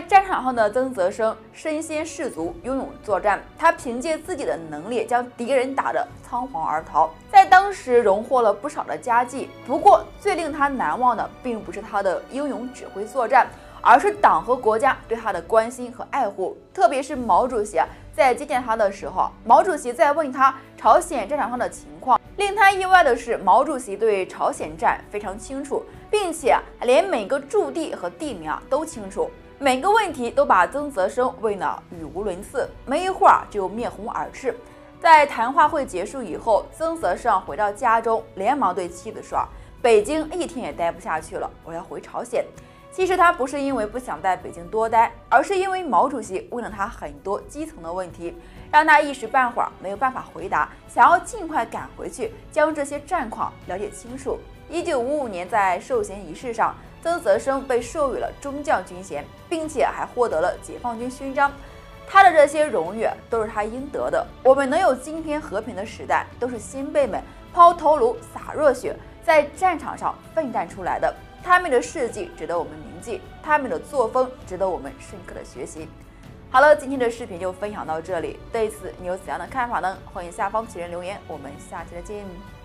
战场上的曾泽生身先士卒，英勇作战。他凭借自己的能力，将敌人打得仓皇而逃，在当时荣获了不少的佳绩。不过，最令他难忘的，并不是他的英勇指挥作战，而是党和国家对他的关心和爱护。特别是毛主席，在接见他的时候，毛主席在问他朝鲜战场上的情况。令他意外的是，毛主席对朝鲜战非常清楚，并且连每个驻地和地名啊都清楚。每个问题都把曾泽生问得语无伦次，没一会儿就面红耳赤。在谈话会结束以后，曾泽生回到家中，连忙对妻子说：“北京一天也待不下去了，我要回朝鲜。”其实他不是因为不想在北京多待，而是因为毛主席问了他很多基层的问题，让他一时半会儿没有办法回答，想要尽快赶回去，将这些战况了解清楚。一九五五年，在授衔仪式上。曾泽生被授予了中将军衔，并且还获得了解放军勋章。他的这些荣誉都是他应得的。我们能有今天和平的时代，都是先辈们抛头颅洒热血，在战场上奋战出来的。他们的事迹值得我们铭记，他们的作风值得我们深刻的学习。好了，今天的视频就分享到这里。对此你有怎样的看法呢？欢迎下方评论留言。我们下期再见。